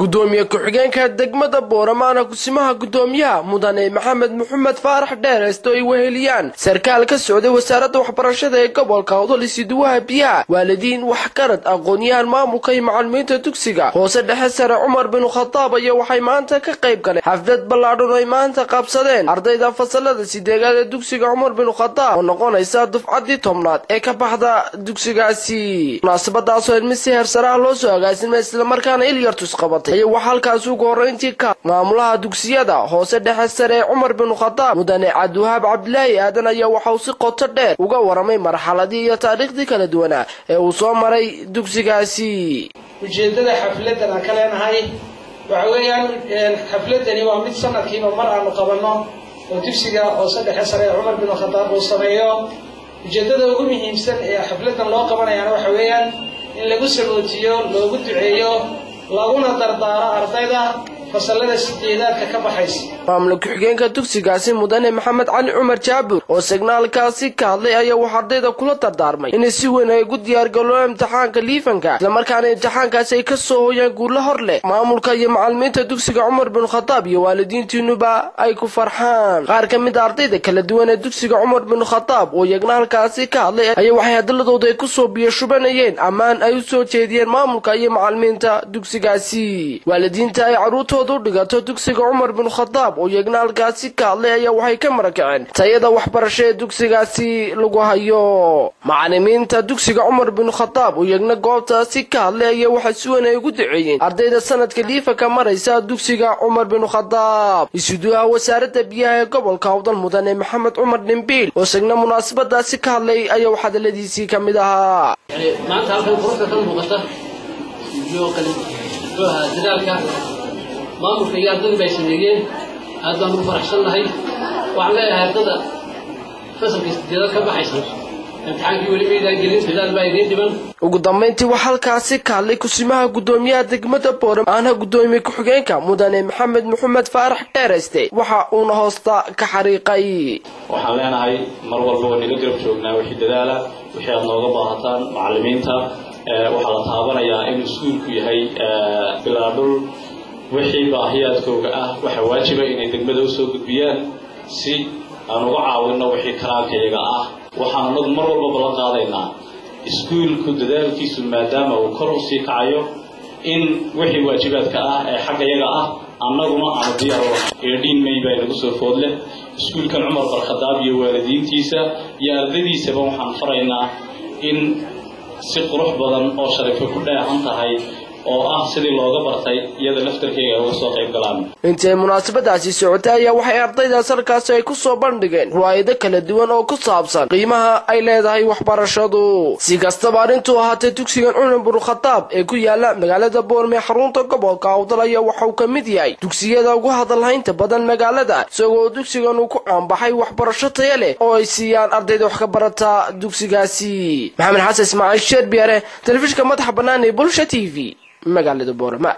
gudoomiye ku-xigeenka degmada booramaana kusimaha gudoomiyaha mudane maxamed maxamed faarax dheereysto ay weheliyaan. Sarkaal ka socday wasaaradda waxbarashada ee gobolka hodol isiduwaha biyaha. Waalidiin waxgarad aqoon-yahan maamulka iyo macalimiinta dugsiga. Hoose dhexe sare cumar binu khadaab ayaa waxay maanta ka qayb galeen xaflad ballaadhan ay maanta qabsadeen. Ardayda fasalada sideegaad ee dugsiga cumar binu khadaab oo noqonaysa dufcaddii tobnaad. Ee ka baxda dugsigaasi munaasabadaasoo ilmi si heersaraha loo soo agaasimay islamarkaana ilyartus qabatay ayaa waxaa halkaas ugu horrayntii ka maamulaha dugsiyada hoose dhexe sare ee cumar binu khadaab mudane cabdiwahaab cabdilaahi aadan ayaa waxauu si qoto dheer uga waramay marxaladii iyo taariikhdii kala duwanaa ee uu soo maray dugsigaasi. Ujeeddada xafladan aan ka leenahay waxa weeyaan xafladani waa mid sanadkiiba mar aanu qabanno oo dugsiga hoose dhexe sare ee cumar binu khadaab uu sameeyo. Ujeeddada ugu muhiimsan ee xafladan loo qabanayaana waxa weeyaan in lagu sagootiyo loogu duceeyo laguna dardaaro ardayda fasalada sideedaadka ka baxaysa. Maamul ku-xigeenka dugsigaasi mudane maxamed cali cumar jaabur oo signaalkaasi ka hadlay ayaa wax ardayda kula dardaarmay inay si weyn ay ugu diyaargaloo imtixaanka liifanka islamarkaana imtixaankaasi ay ka soo hooyaan guulo hor leh. Maamulka iyo macalimiinta dugsiga cumar bin khadaab iyo waalidiintiinuba ay ku farxaan. Qaar ka mid a ardayda kala duwan ee dugsiga cumar bin khadaab oo iyagna halkaasi ka hadlay ayaa waxay hadaladooda ay ku soo biyo shubanayeen ammaan ay u soo jeediyeen maamulka iyo macalimiinta dugsigaasi. Waalidiinta ay caruurtooda u dhigato dugsiga cumar bin khadaab oo iyagna halkaasi ka hadlay ayaa waxay ka marakaceen tayada waxbarasho ee dugsigaasi lagu hayo macalimiinta dugsiga cumar bin khadaab oo iyagna goobtaasi ka hadlay ayaa waxay si weyn ay ugu duceeyeen. Ardayda sanadka liifanka maraysa dugsiga cumar bin khadaab isuduwaha wasaaradda biyaha ee gobolka howdal mudane maxamed cumar dhimbiil oo isagna munaasabadaasi ka hadlay ayaa wax hadaladiisii ka mid ahaa. Maanta halkan quruxda ka muuqata iyo dadaalka. maamulka iyo ardaydu bay sameeyeen aad baan ugu faraxsan nahay waxaan leeyahay ardada fasalka sideedaad ka baxaysa. Imtixaankii weli maydaan gelin dadaal baa idiin dhiman. Ugu dambayntii waxaa halkaasi ka hadlay kusimaha gudoomiyaha degmada boorem aana gudoomiye ku-xigeenka mudane maxamed maxamed faarax dheerayste waxa uuna hoosta ka xariiqay. Waxaan leenahay mar walba waa nila garab joognaa wixii dadaala wixii aad nooga baahataan macalimiinta waxaa la taabanayaa inuu iskuulku yahay bilaadhul wixii baahiyaadkooga ah waxaa waajiba inay degmada u soo gudbiyaan si aan uga caawinno wixii karaankayaga ah. Waxaan anagu mar walba ballan qaadaynaa iskuulku dadaalkiisu maadaama uu kor u sii kacayo in wixii waajibaadka ah ee xaggayaga ah annaguna aanu diyaar u nahay eedhiin may baa inagu soo food leh iskuulkan cumar barkhadaab iyo waalidiintiisa iyo ardadiisaba waxaan faraynaa in si qurux badan oo sharifo ku dheehan tahay oo ah sidii looga bartay iyada laftarkeyga uga soo qayb galaan. Intay munaasabadaasi socotay ayaa waxay ardaydaas halkaasi ay ku soo bandhigeen ruwaayado kala duwan oo ku saabsan qiimaha ay leedahay waxbarashadu. Si kastaba arrintuu ahaatee dugsigan cumar binu khadaab ee ku yaalla magaalada boorme xarunta gobolka howdal ayaa waxauu ka mid yahay dugsiyada ugu hadalhaynta badan magaalada isagoo dugsigan uu ku caanbaxay waxbarasho taya leh oo ay siiyaan ardayda wax ka barata dugsigaasi. Maxamed xasan ismaaciil sheer biyaare telefishinka madaxa bannaan ee bulsha t v magaalada boraman